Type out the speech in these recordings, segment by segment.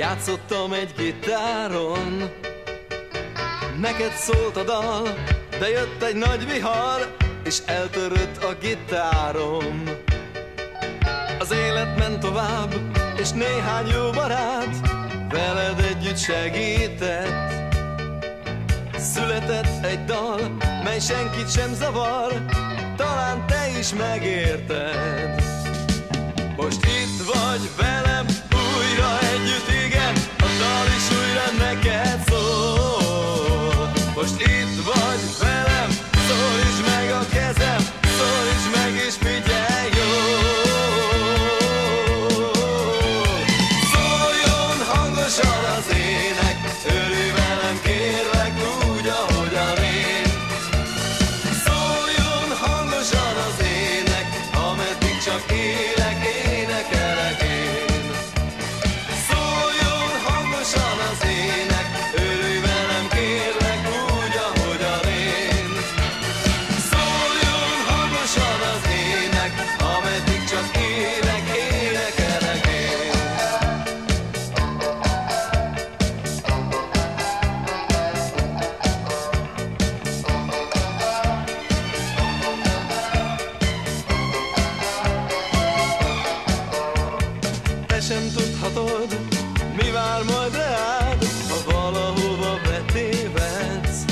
Játszottam egy gitáron. Neked szólt a dal De jött egy nagy vihar És eltörött a gitárom. Az élet ment tovább És néhány jó barát Veled együtt segített. Született egy dal Mely senkit sem zavar Talán te is megérted. Most itt vagy velem Most itt vagy velem, szólíts meg! vár majd rád, ha valahova betévedsz.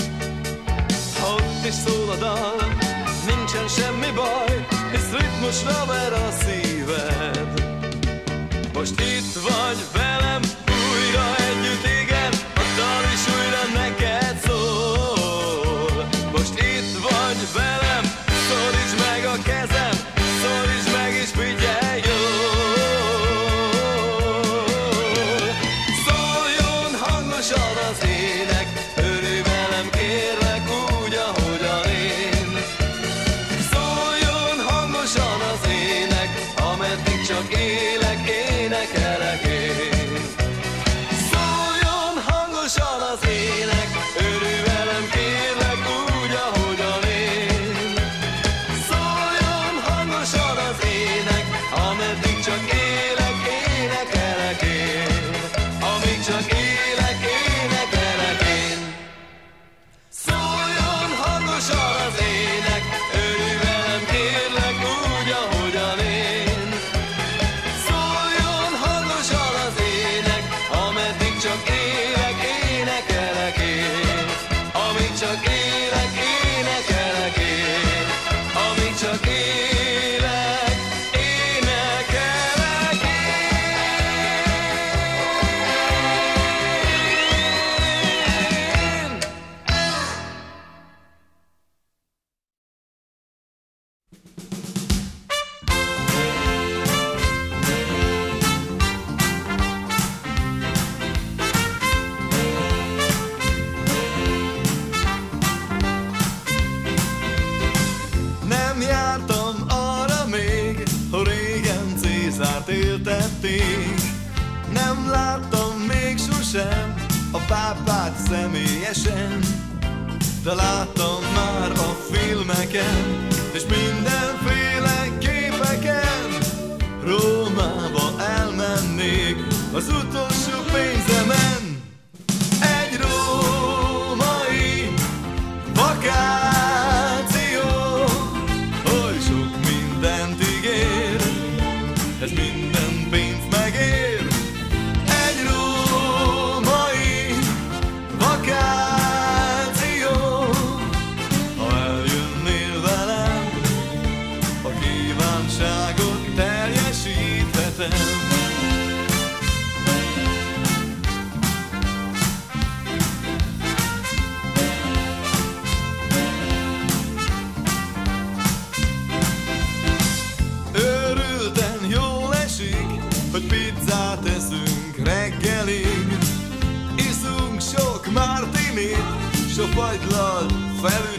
Ha ott is szól a dal, nincsen semmi baj, hisz ritmusra ver a szíved. Most itt vagy éltették. Nem láttam még sosem a pápát személyesen De láttam már a filmeken És mindenféle képeken Rómába elmennék az utolsó pénzemet. value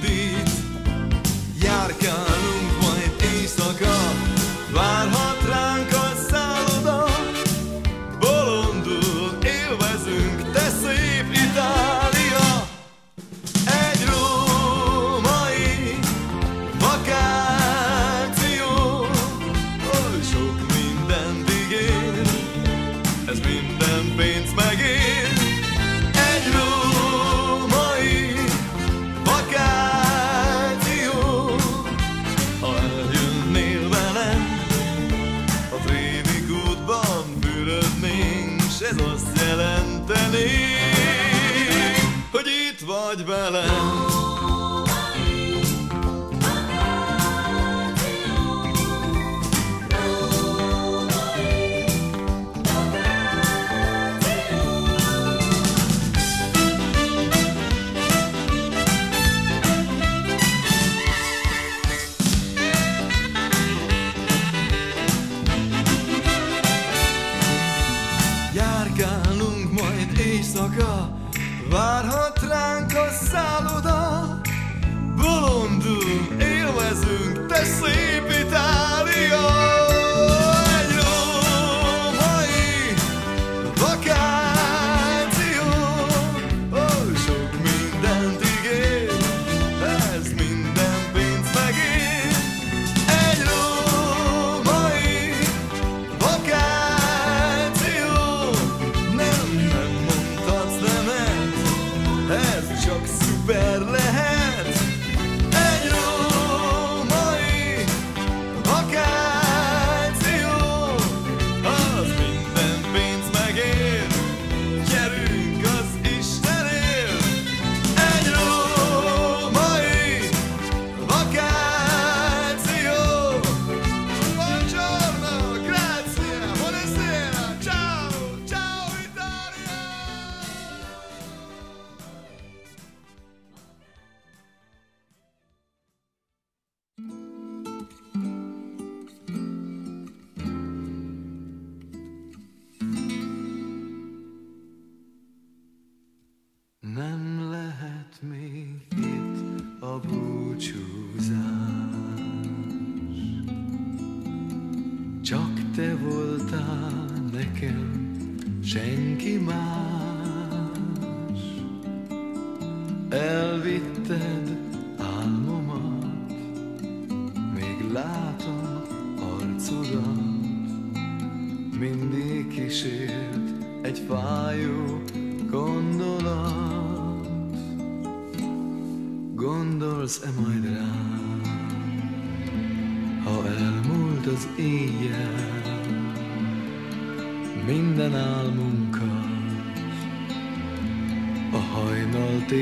azt jelenteni, hogy itt vagy velem.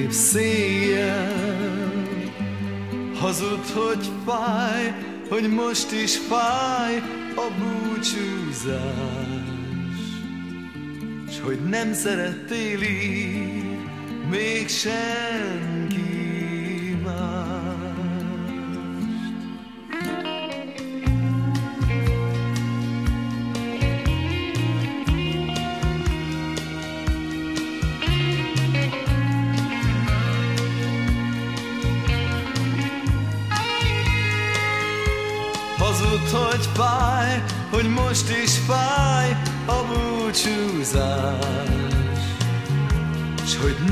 Tép széjjel. Hazud, hogy fáj, hogy most is fáj a búcsúzás, s hogy nem szerettél így még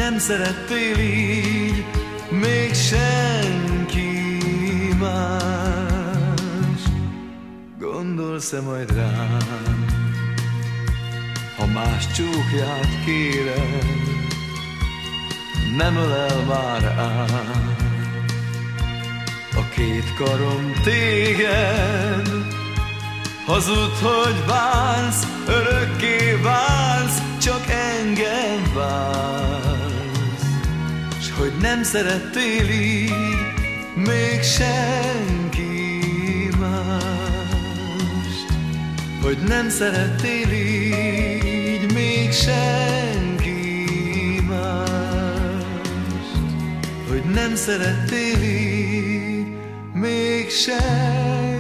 nem szerettél így még senki más. Gondolsz-e majd rám, ha más csókját kérem Nem ölel már át. A két karom téged Hazud, hogy vársz, örökké vársz Csak engem vársz hogy nem szerettél így Még senki mást. Hogy nem szerettél így Még senki mást. Hogy nem szerettél így még senki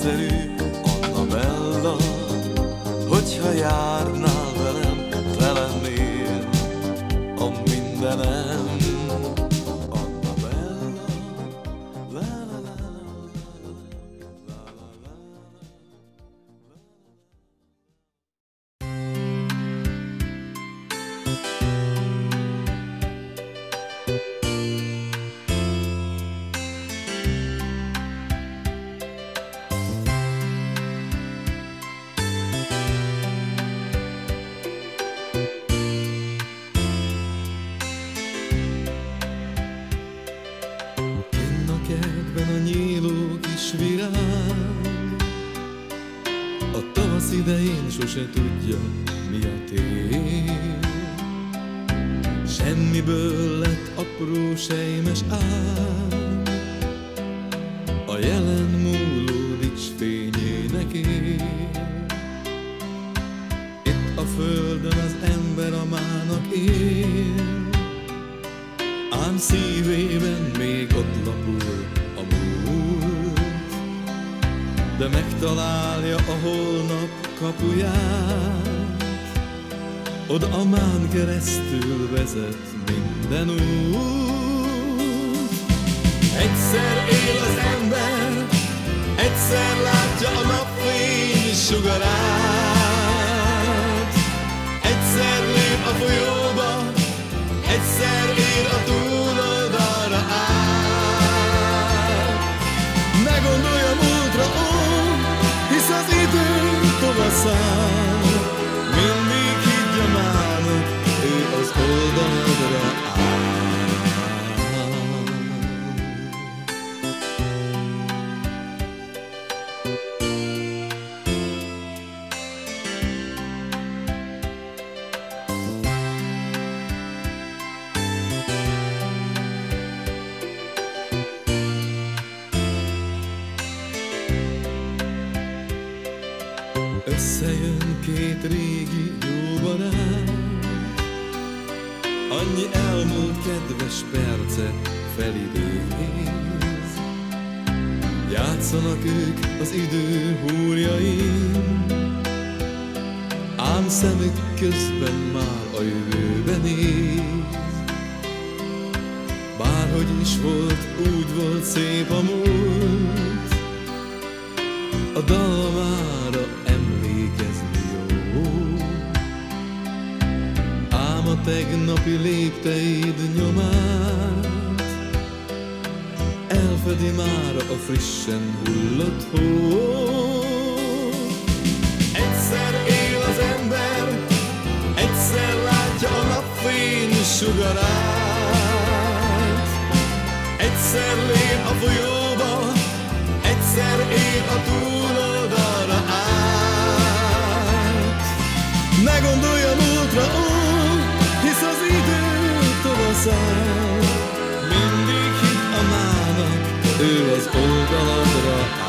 salut. miközben már a jövőbe néz. Bárhogy is volt, úgy volt szép a múlt, a dalmára emlékezni jó. Ám a tegnapi lépteid nyomát elfedi már a frissen hullott hó. sugarát. Egyszer lél a folyóba, egyszer él a túloldalra át. Ne gondolj a múltra, ó, hisz az idő tavaszán. Mindig hit a mának, ő az oldaladra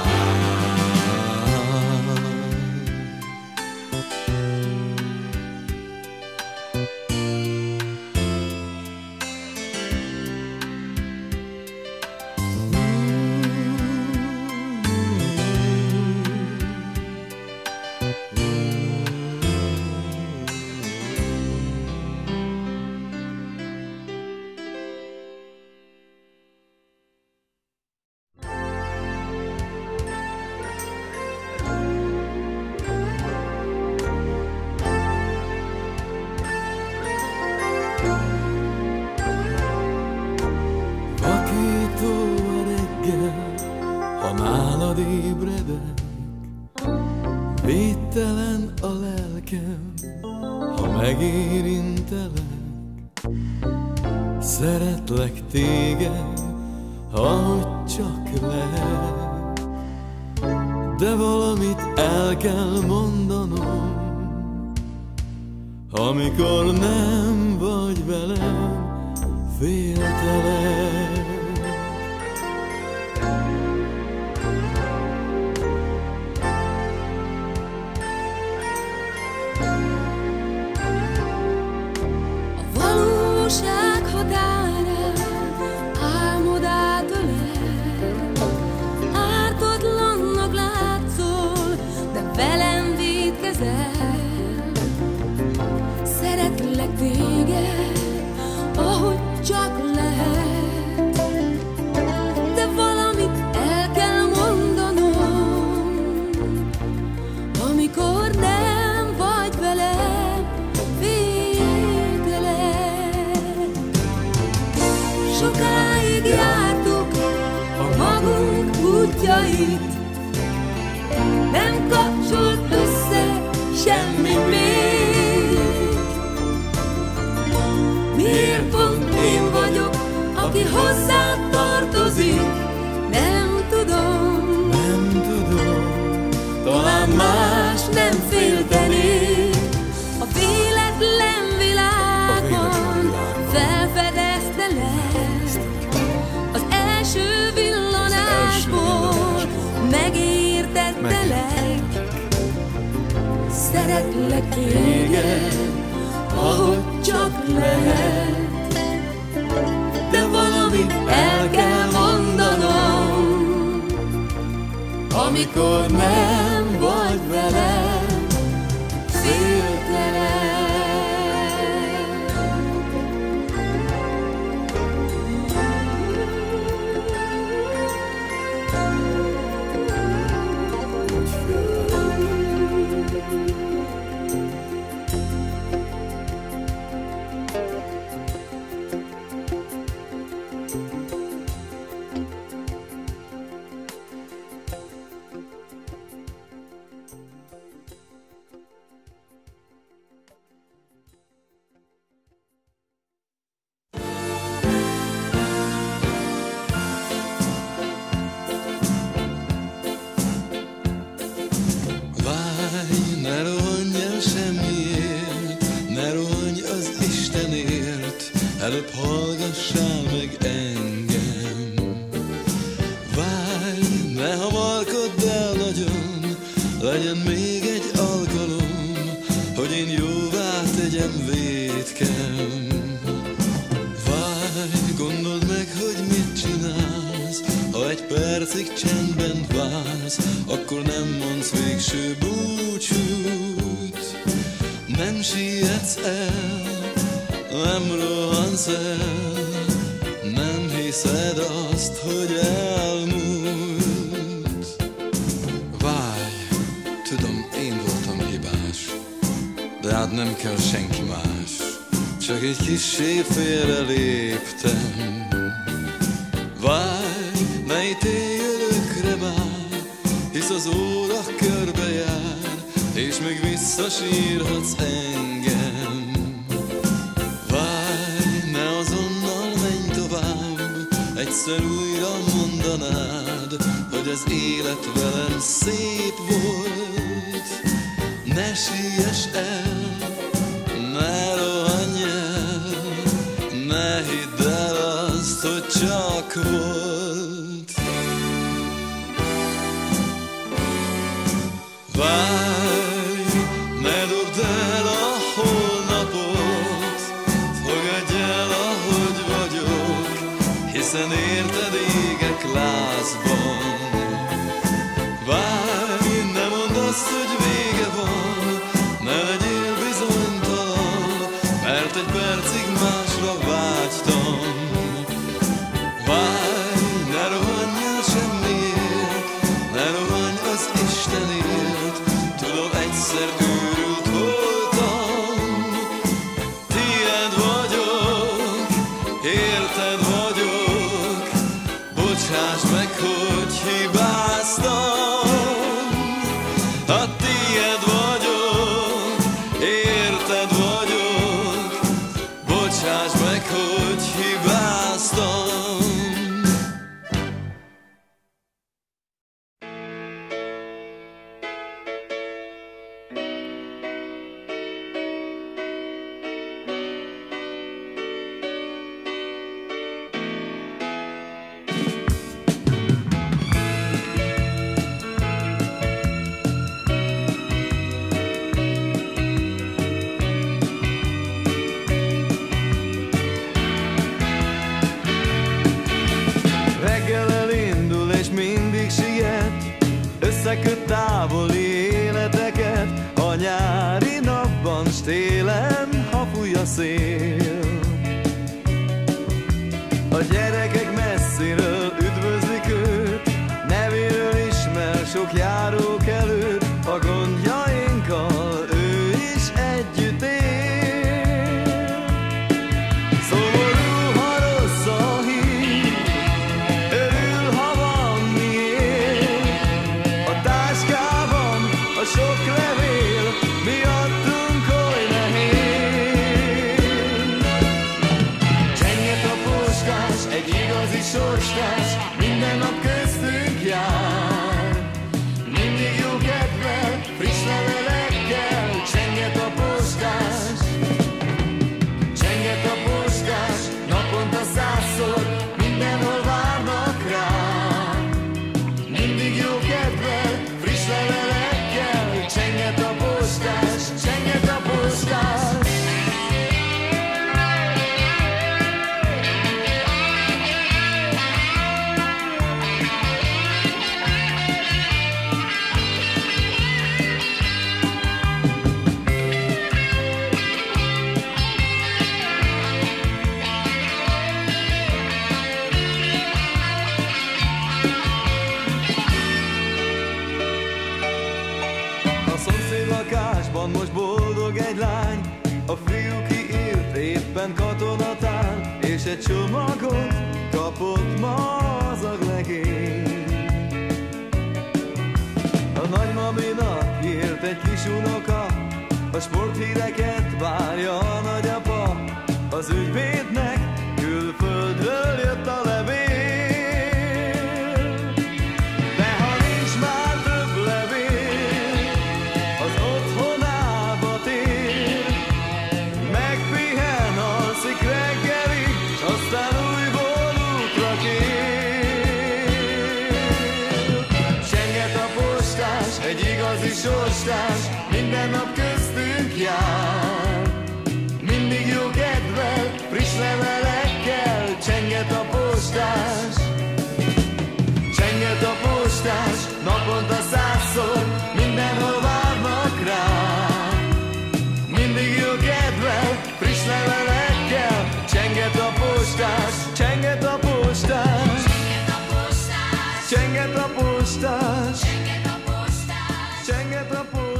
útjait téged, ahogy csak lehet. De valamit el kell mondanom, amikor meg kissé félreléptem. Vágy, mely téjölökre vár, hisz az óra körbejár, és még visszasírhatsz engem.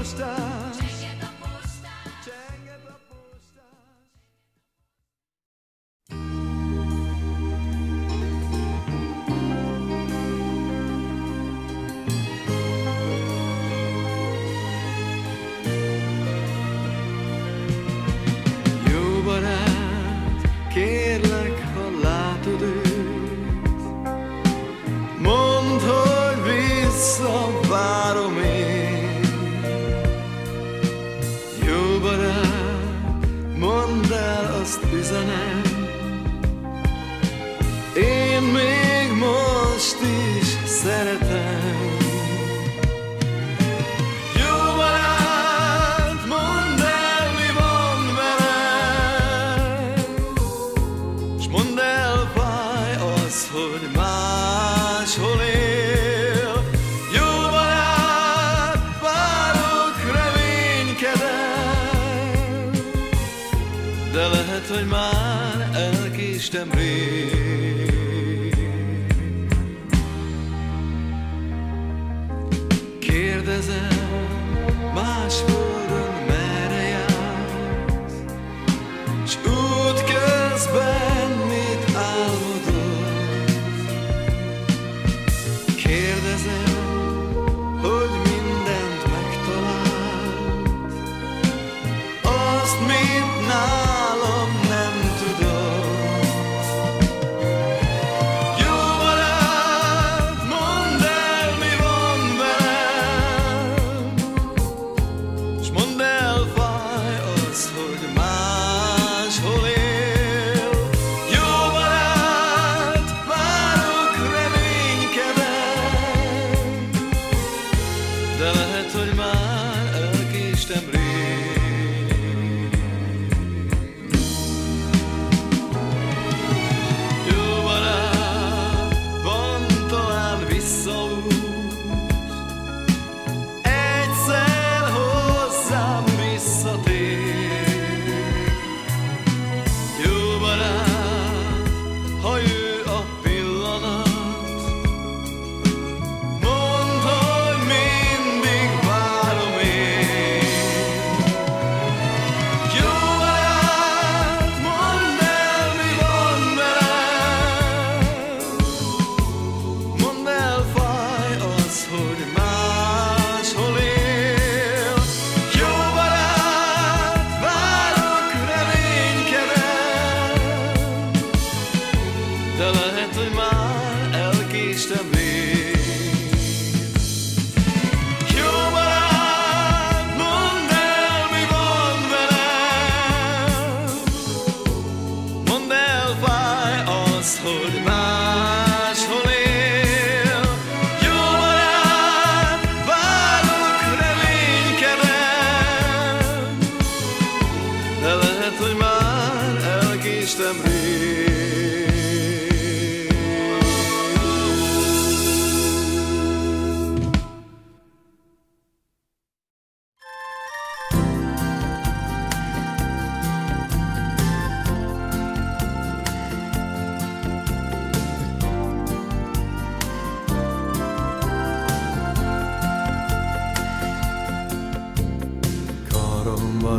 superstar.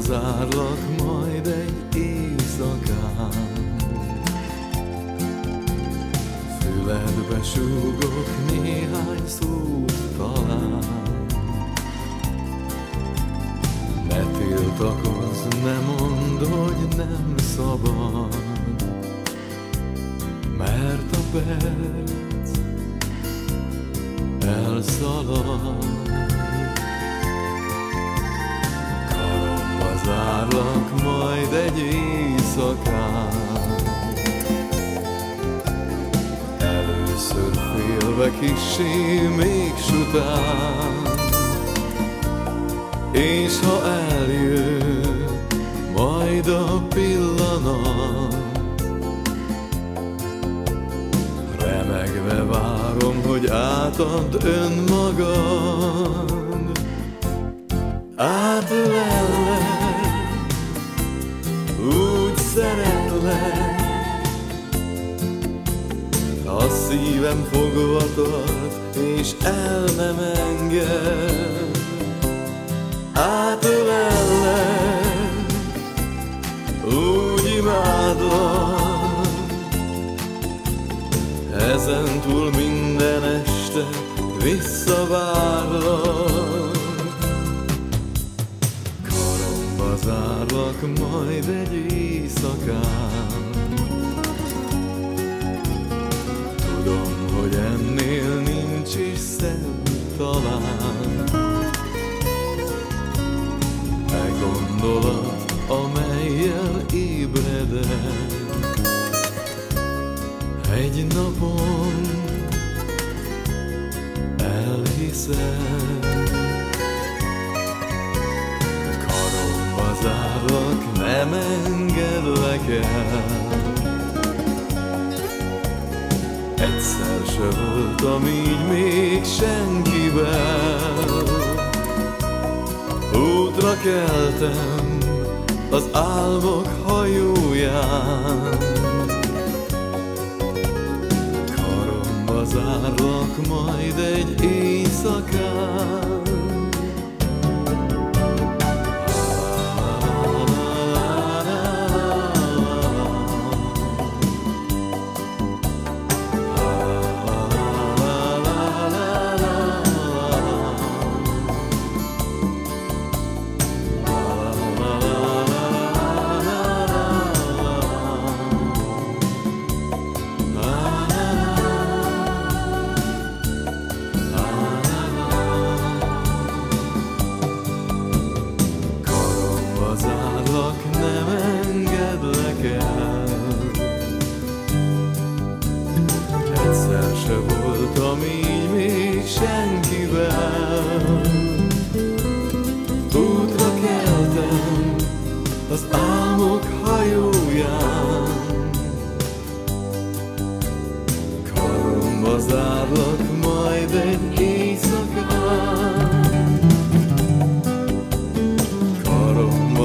Karomba zárlak, majd majd egy éjszakán. Füledbe súgok néhány szót félve kisé, még sután, és ha eljön majd a pillanat, Remegve várom, hogy átad önmagad, fogva tart, és el nem enged. Átölellek, úgy imádlak, ezen minden este visszavárlak. Karomba zárlak majd egy éjszakán, szebb talán. E gondolat, amelyel ébredek. Egy napon elhiszem. Karomba zárlak, nem engedlek el. Egyszer se voltam így keltem az álmok hajóján. Karomba zárlak majd egy éjszakán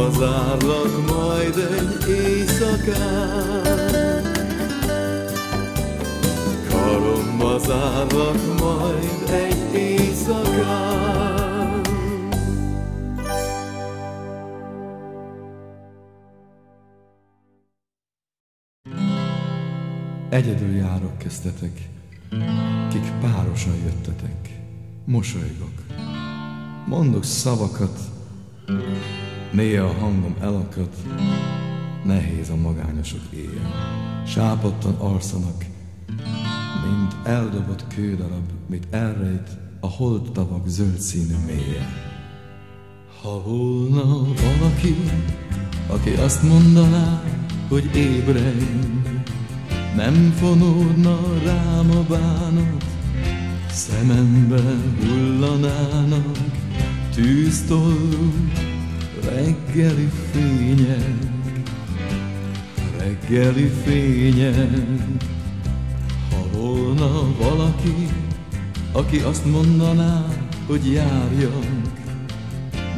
Karomba zárlak majd egy éjszakán Karomba zárlak majd egy éjszakán Egyedül járok köztetek, kik párosan jöttetek. Mosolygok, mondok szavakat, néha a hangom elakad, nehéz a magányosok éjjel. Sápadtan alszanak, mint eldobott kődarab, mit elrejt a holt tavak zöld színű mélye. Ha volna valaki, aki azt mondaná, hogy ébredj, nem fonódna rám a bánat, szemembe hullanának tűztollú reggeli fények, reggeli fények. Ha volna valaki, aki azt mondaná, hogy járjak,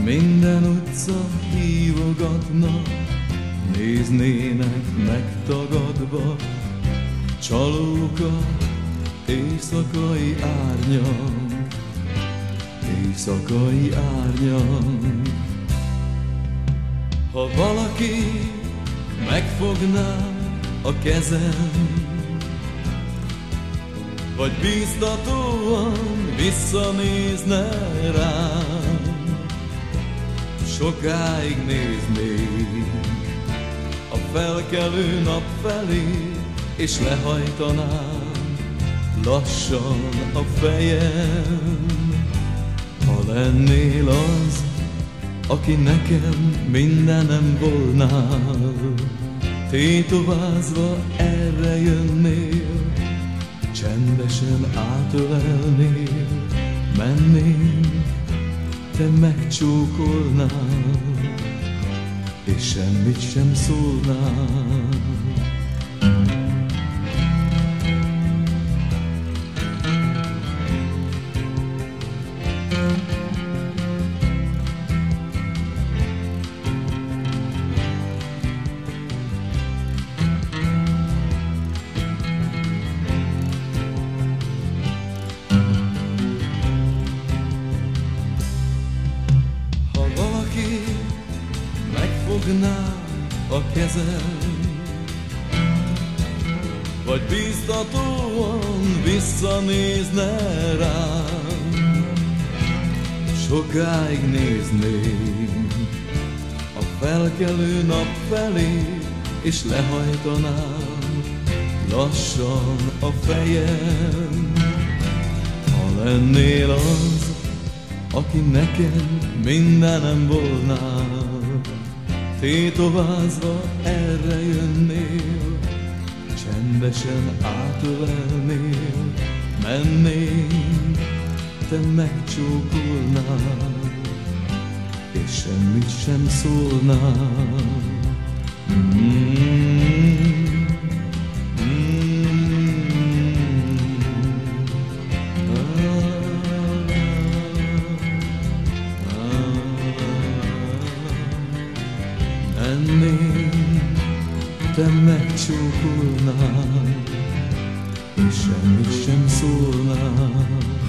minden utca hívogatna, néznének megtagadva, csalóka, éjszakai árnyak, éjszakai árnyak. Ha valaki megfogná a kezem, vagy bíztatóan visszanézne rám, sokáig néznék a felkelő nap felé, és lehajtanám lassan a fejem. Ha lennél az, aki nekem mindenem volnál, tétovázva erre jönnél, csendesen átölelnél, mennél, te megcsókolnál, és semmit sem szólnál. Felkelő nap felé, és lehajtanám lassan a fejem. Ha lennél az, aki nekem mindenem volnál, tétovázva erre jönnél, csendesen átölelnél, mennél, te megcsókolnál, és semmit sem szólnál. Mm. Ennél te megcsókolnál, és semmit sem szólnál.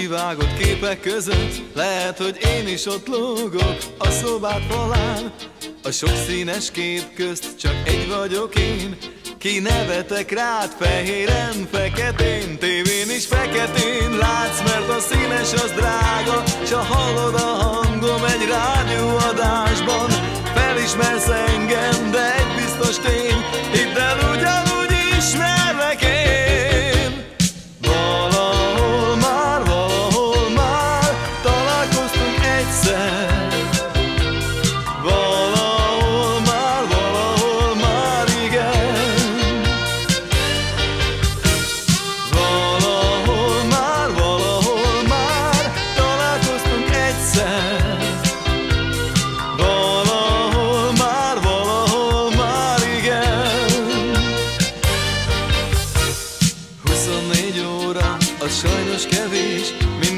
Kivágott képek között. Lehet, hogy én is ott lógok a szobát falán. A sok színes kép közt csak egy vagyok én. Ki nevetek rád fehéren, feketén Tévén is feketén. Látsz, mert a színes az drága S ha hallod a hangom egy rádióadásban. Felismersz engem, de egy biztos tény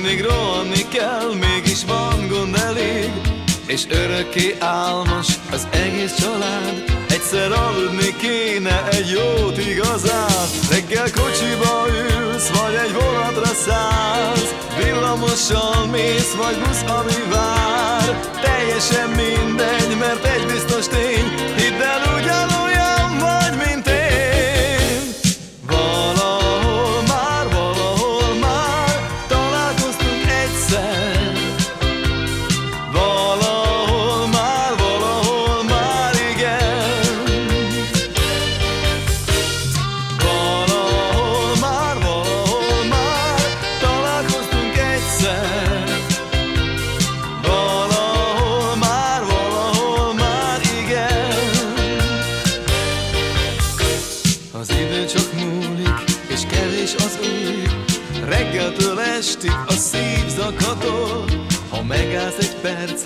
Mindig rohanni kell, mégis van gond elég. És örökké álmos az egész család Egyszer aludni kéne egy jót igazán. Reggel kocsiba ülsz, vagy egy vonatra szállsz Villamossal mész, vagy busz, ami vár. Teljesen mindegy, mert egy biztos tény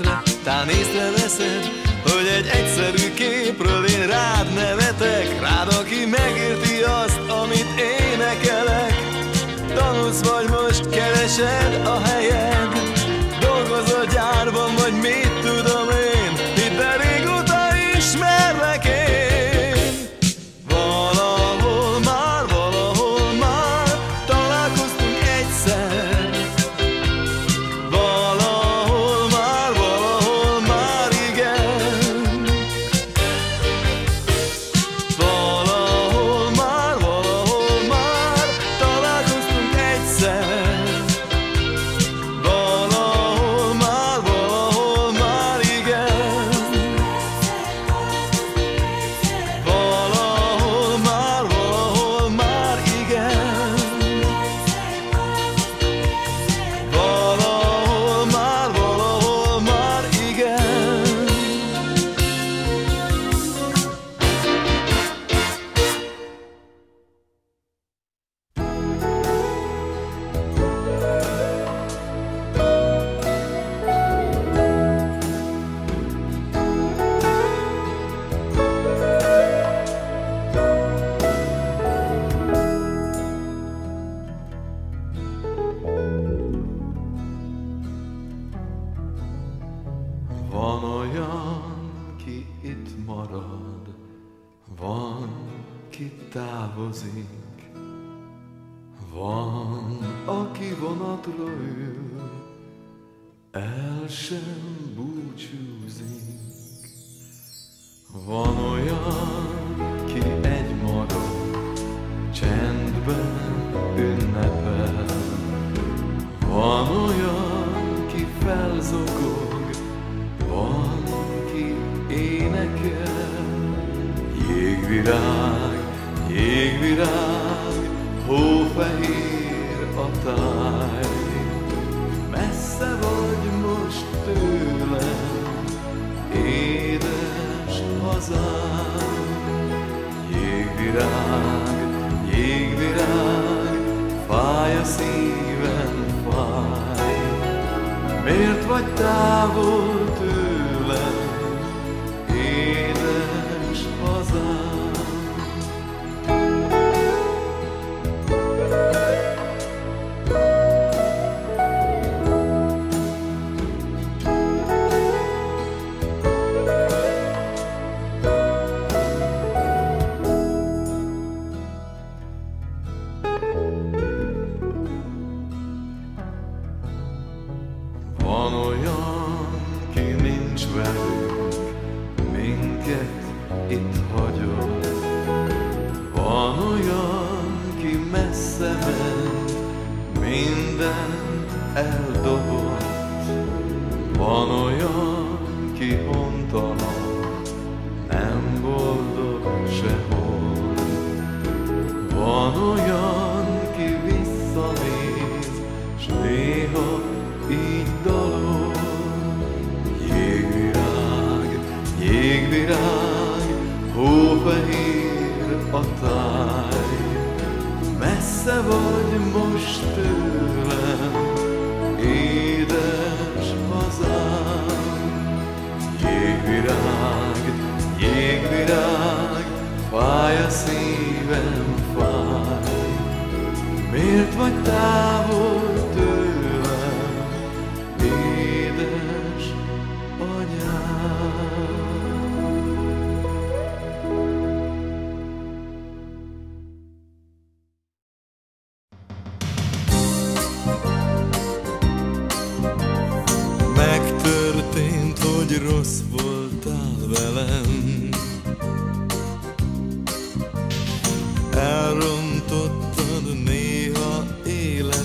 percre, tán észreveszed Hogy egy egyszerű képről én rád nevetek Rád, aki megérti azt, amit énekelek. Tanulsz vagy most keresed a helyed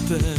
there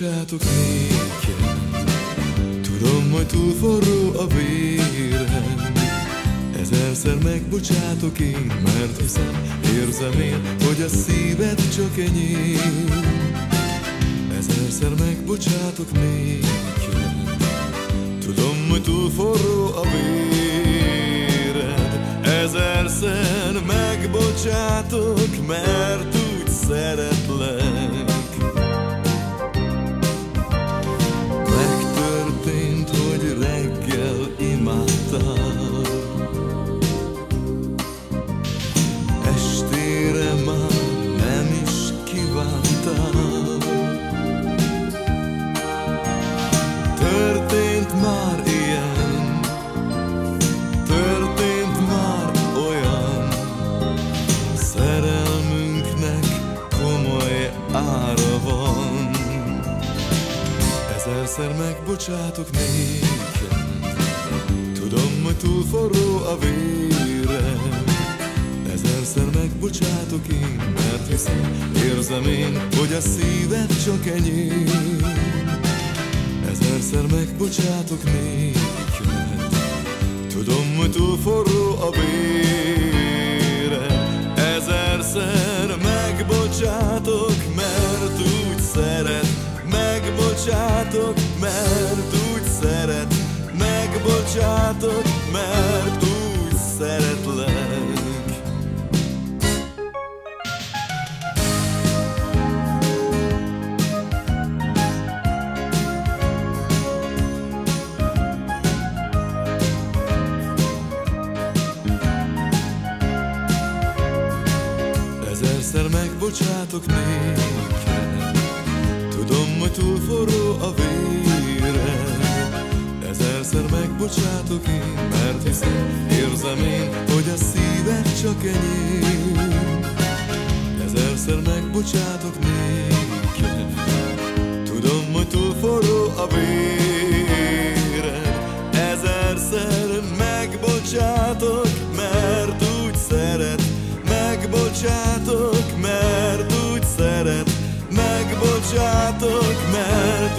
megbocsátok néked. Tudom, hogy túl forró a vérem. Ezerszer megbocsátok én Mert hiszem, érzem én Hogy a szíved csak enyém. Ezerszer megbocsátok néked. Tudom, hogy túl forró van. Ezerszer megbocsátok néked. Tudom, hogy túl forró a vérem. Ezerszer megbocsátok én Mert hiszem, érzem én Hogy a szíved csak enyém. Ezerszer megbocsátok néked. Tudom, hogy túl forró a vére Ezerszer megbocsátok, mert úgy szeret. Megbocsátok, mert úgy szeret. Megbocsátok, mert úgy szeretlek. Ezerszer megbocsátok hogy túl forró a vére. Ezerszer megbocsátok én Mert hiszem, érzem én Hogy a szíved csak enyém. Ezerszer megbocsátok néked. Tudom, hogy túl forró a véred Ezerszer megbocsátok bocsátok meg